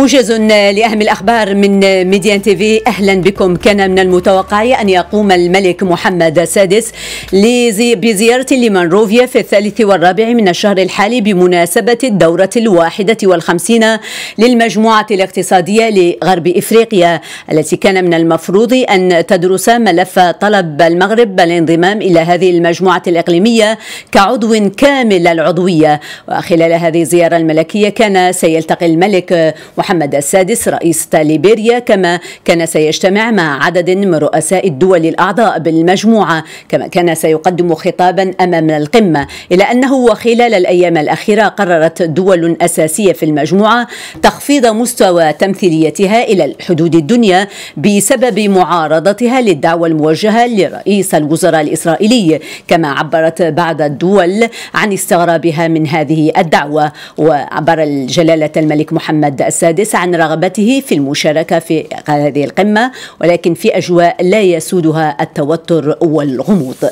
موجز لأهم الأخبار من ميديان تيفي. أهلا بكم. كان من المتوقع أن يقوم الملك محمد السادس بزيارة لمنروفيا في الثالث والرابع من الشهر الحالي بمناسبة الدورة الواحدة والخمسين للمجموعة الاقتصادية لغرب إفريقيا التي كان من المفروض أن تدرس ملف طلب المغرب الانضمام إلى هذه المجموعة الإقليمية كعضو كامل العضوية. وخلال هذه الزيارة الملكية كان سيلتقي الملك محمد السادس رئيس ليبيريا كما كان سيجتمع مع عدد من رؤساء الدول الأعضاء بالمجموعة كما كان سيقدم خطابا أمام القمة. إلى أنه وخلال الأيام الأخيرة قررت دول أساسية في المجموعة تخفيض مستوى تمثيليتها إلى الحدود الدنيا بسبب معارضتها للدعوة الموجهة لرئيس الوزراء الإسرائيلي كما عبرت بعض الدول عن استغرابها من هذه الدعوة. وعبر جلالة الملك محمد السادس السادس عن رغبته في المشاركة في هذه القمة ولكن في أجواء لا يسودها التوتر والغموض.